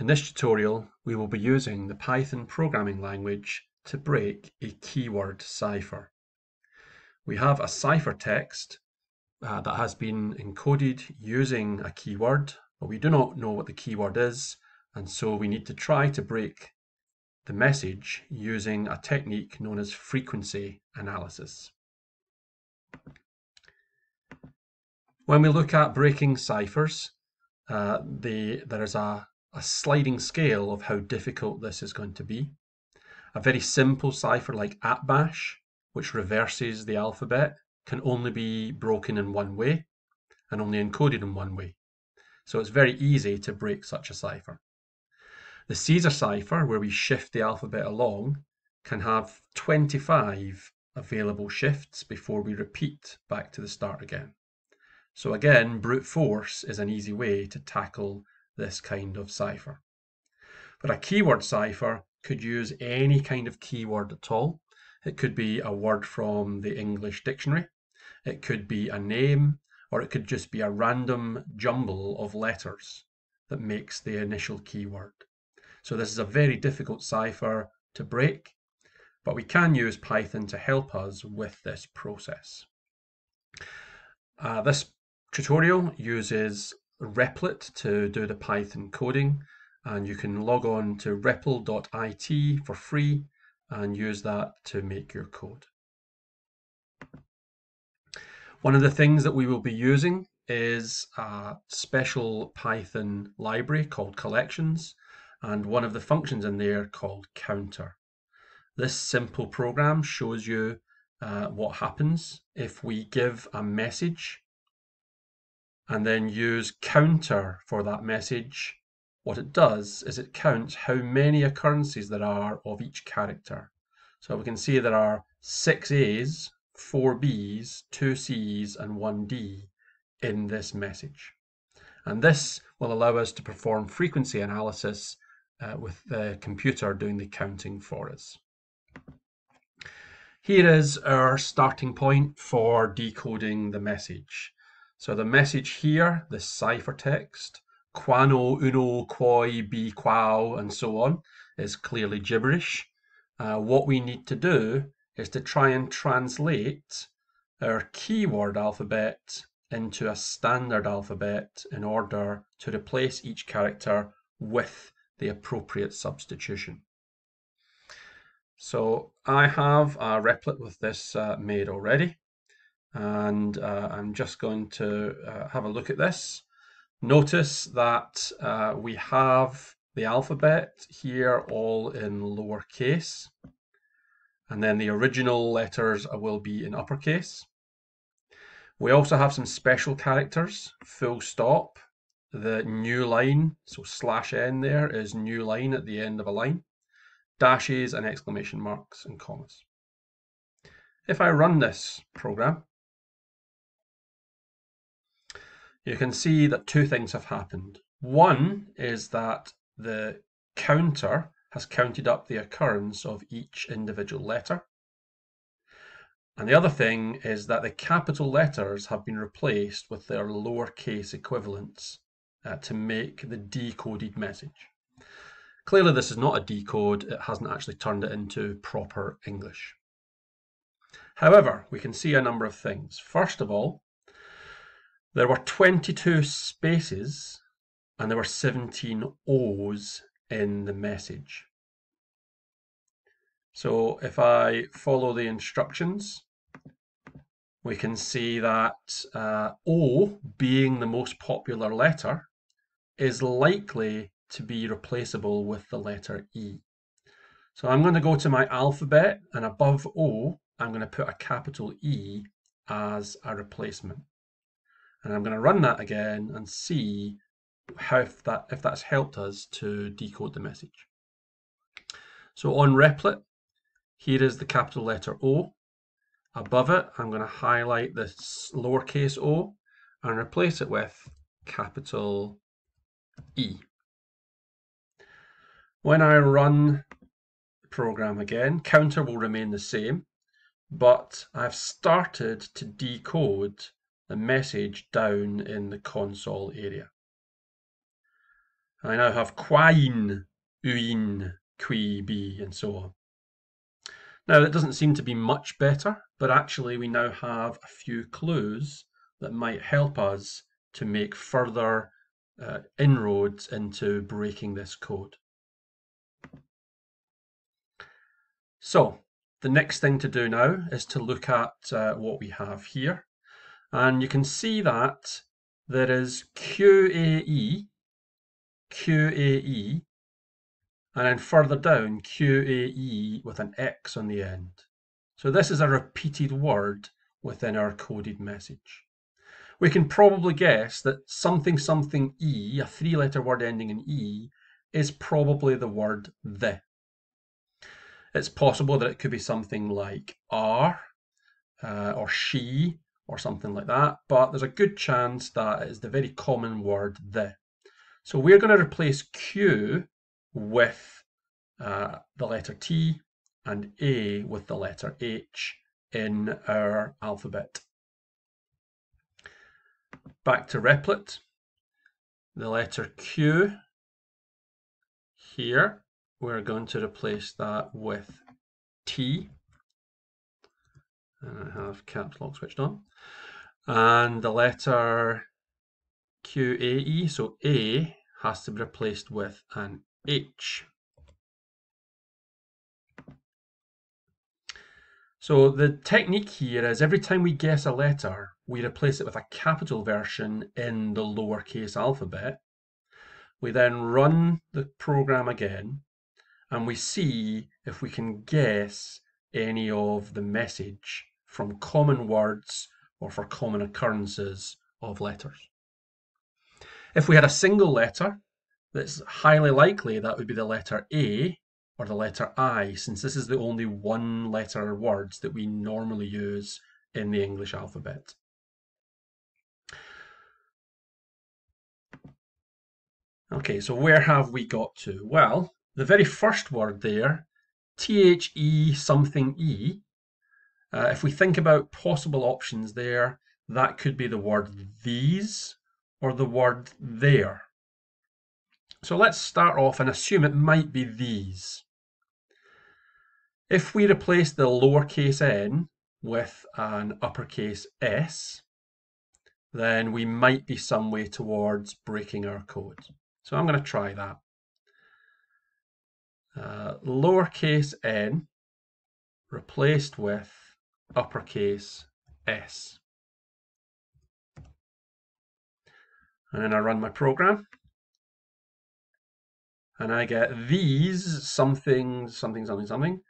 In this tutorial, we will be using the Python programming language to break a keyword cipher. We have a ciphertext uh, that has been encoded using a keyword, but we do not know what the keyword is, and so we need to try to break the message using a technique known as frequency analysis. When we look at breaking ciphers, uh, the, there is a a sliding scale of how difficult this is going to be. A very simple cipher like atbash, which reverses the alphabet, can only be broken in one way and only encoded in one way. So it's very easy to break such a cipher. The Caesar cipher, where we shift the alphabet along, can have 25 available shifts before we repeat back to the start again. So again, brute force is an easy way to tackle this kind of cipher. But a keyword cipher could use any kind of keyword at all. It could be a word from the English dictionary, it could be a name, or it could just be a random jumble of letters that makes the initial keyword. So this is a very difficult cipher to break, but we can use Python to help us with this process. Uh, this tutorial uses Replit to do the Python coding and you can log on to repl.it for free and use that to make your code. One of the things that we will be using is a special Python library called collections and one of the functions in there called counter. This simple program shows you uh, what happens if we give a message and then use counter for that message, what it does is it counts how many occurrences there are of each character. So we can see there are six A's, four B's, two C's, and one D in this message. And this will allow us to perform frequency analysis uh, with the computer doing the counting for us. Here is our starting point for decoding the message. So the message here, the ciphertext, quano, uno, quoi, bi, quao, and so on, is clearly gibberish. Uh, what we need to do is to try and translate our keyword alphabet into a standard alphabet in order to replace each character with the appropriate substitution. So I have a replit with this uh, made already and uh, I'm just going to uh, have a look at this. Notice that uh, we have the alphabet here all in lowercase and then the original letters will be in uppercase. We also have some special characters, full stop, the new line, so slash n there is new line at the end of a line, dashes and exclamation marks and commas. If I run this program, you can see that two things have happened. One is that the counter has counted up the occurrence of each individual letter. And the other thing is that the capital letters have been replaced with their lowercase equivalents uh, to make the decoded message. Clearly this is not a decode, it hasn't actually turned it into proper English. However, we can see a number of things. First of all, there were 22 spaces and there were 17 O's in the message. So if I follow the instructions, we can see that uh, O, being the most popular letter, is likely to be replaceable with the letter E. So I'm going to go to my alphabet and above O, I'm going to put a capital E as a replacement. And I'm going to run that again and see how if, that, if that's helped us to decode the message. So on Replit, here is the capital letter O. Above it, I'm going to highlight this lowercase o and replace it with capital E. When I run the program again, counter will remain the same, but I've started to decode the message down in the console area. I now have quine, uin, qui, be, and so on. Now, that doesn't seem to be much better, but actually we now have a few clues that might help us to make further uh, inroads into breaking this code. So, the next thing to do now is to look at uh, what we have here. And you can see that there is QAE, QAE, and then further down QAE with an X on the end. So this is a repeated word within our coded message. We can probably guess that something something E, a three letter word ending in E, is probably the word the. It's possible that it could be something like R uh, or she or something like that, but there's a good chance that it's the very common word the. So we're going to replace Q with uh, the letter T and A with the letter H in our alphabet. Back to Replit, the letter Q here, we're going to replace that with T. And I have caps lock switched on. And the letter QAE, so A, has to be replaced with an H. So the technique here is every time we guess a letter, we replace it with a capital version in the lowercase alphabet. We then run the program again, and we see if we can guess any of the message from common words or for common occurrences of letters. If we had a single letter, that's highly likely that would be the letter A or the letter I, since this is the only one letter words that we normally use in the English alphabet. Okay, so where have we got to? Well, the very first word there, T-H-E something E, uh, if we think about possible options there, that could be the word these or the word there. So let's start off and assume it might be these. If we replace the lowercase n with an uppercase s, then we might be some way towards breaking our code. So I'm going to try that. Uh, lowercase n replaced with uppercase s. And then I run my program and I get these something, something, something, something.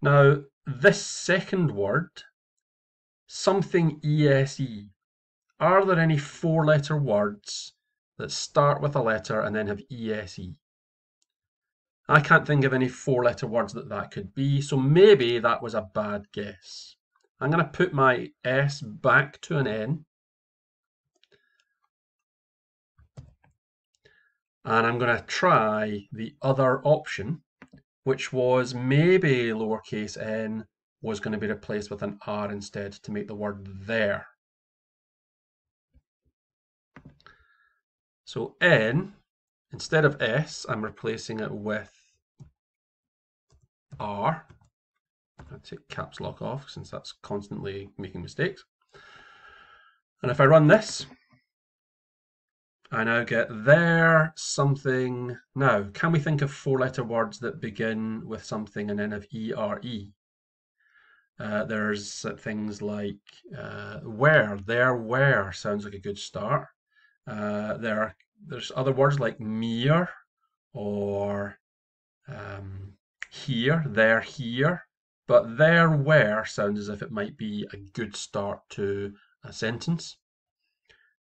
Now, this second word, something ESE, are there any four letter words that start with a letter and then have ESE? I can't think of any four letter words that that could be, so maybe that was a bad guess. I'm going to put my S back to an N and I'm going to try the other option, which was maybe lowercase n was going to be replaced with an R instead to make the word there. So n, instead of S, I'm replacing it with R. I'll take caps lock off since that's constantly making mistakes. And if I run this, I now get there something. Now, can we think of four letter words that begin with something and then have ERE? Uh, there's things like uh, where, there, where sounds like a good start. Uh, there are, there's other words like mere or um, here, there, here. But there, where sounds as if it might be a good start to a sentence.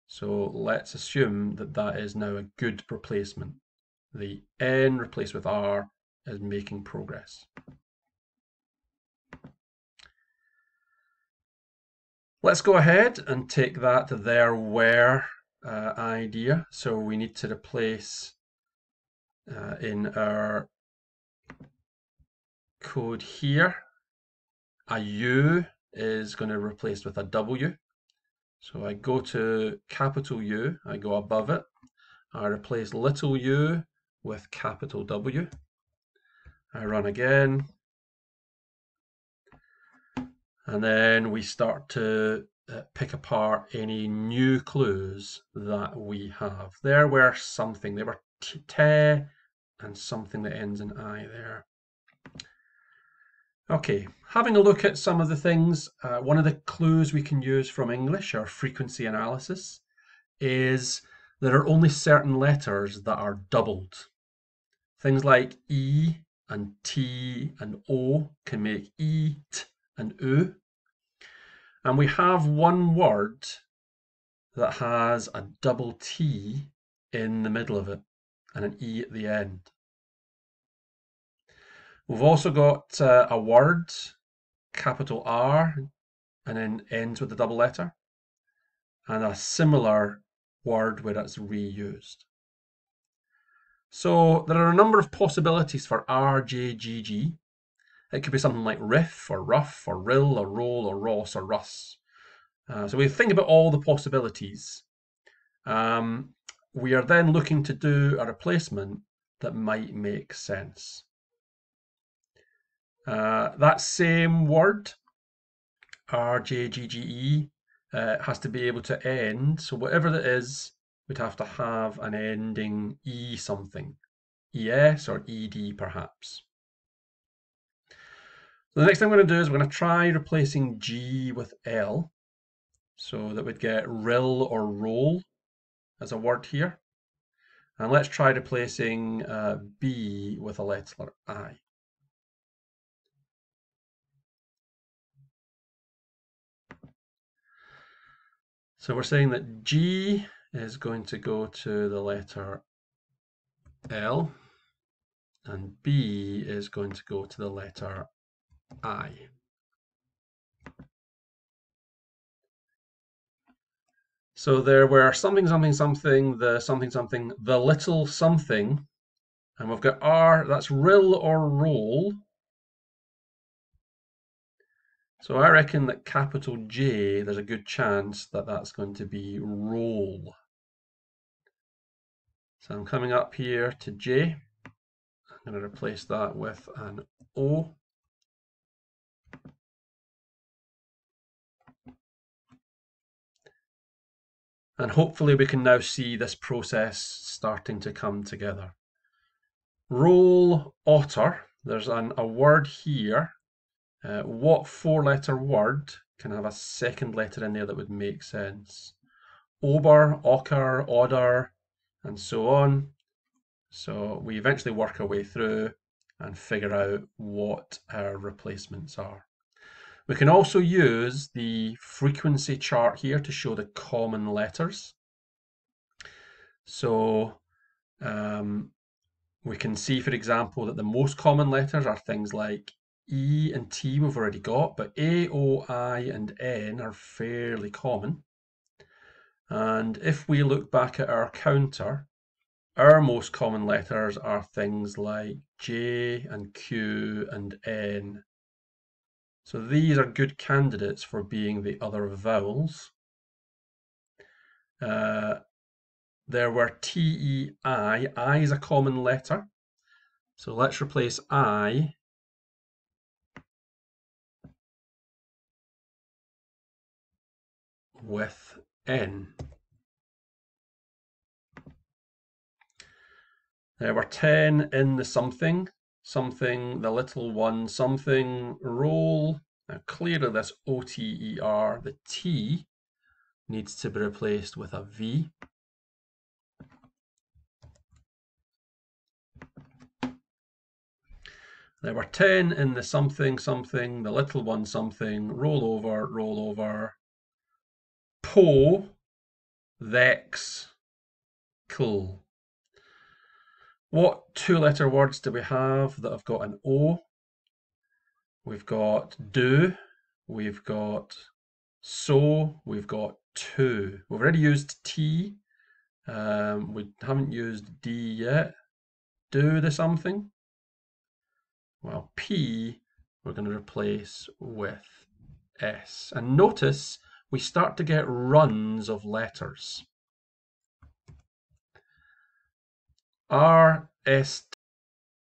So let's assume that that is now a good replacement. The N replaced with R is making progress. Let's go ahead and take that there where uh, idea. So we need to replace uh, in our code here, a U is going to replace with a W. So I go to capital U, I go above it, I replace little u with capital W. I run again. And then we start to uh, pick apart any new clues that we have. There were something, they were te and something that ends in I there. Okay, having a look at some of the things, uh, one of the clues we can use from English or frequency analysis is there are only certain letters that are doubled. Things like E and T and O can make E, T and U. And we have one word that has a double T in the middle of it and an E at the end. We've also got uh, a word, capital R, and then ends with a double letter, and a similar word where it's reused. So there are a number of possibilities for RJGG. It could be something like riff or rough or rill or roll or ross or russ. Uh, so we think about all the possibilities. Um, we are then looking to do a replacement that might make sense. Uh, that same word, RJGGE, uh, has to be able to end. So whatever that is, we'd have to have an ending E something. ES or ED perhaps. So the next thing I'm going to do is we're going to try replacing G with L. So that we'd get rill or roll as a word here. And let's try replacing uh, B with a letter I. So we're saying that G is going to go to the letter L and B is going to go to the letter I. So there were something, something, something, the something, something, the little something, and we've got R, that's rill or roll, so I reckon that capital J, there's a good chance that that's going to be roll. So I'm coming up here to J. I'm going to replace that with an O. And hopefully we can now see this process starting to come together. Roll otter, there's an, a word here uh, what four letter word can have a second letter in there that would make sense? Ober, ochre, oder, and so on. So we eventually work our way through and figure out what our replacements are. We can also use the frequency chart here to show the common letters. So um, we can see, for example, that the most common letters are things like E and T we've already got, but A, O, I, and N are fairly common. And if we look back at our counter, our most common letters are things like J and Q and N. So these are good candidates for being the other vowels. Uh, there were T, E, I. I is a common letter. So let's replace I with n. There were 10 in the something, something, the little one, something, roll. Now clearly this O-T-E-R, the T needs to be replaced with a V. There were 10 in the something, something, the little one, something, roll over, roll over, Po, Vex, Cool. What two letter words do we have that have got an O? We've got do, we've got so, we've got to. We've already used T, um, we haven't used D yet. Do the something? Well, P we're going to replace with S. And notice we start to get runs of letters. RST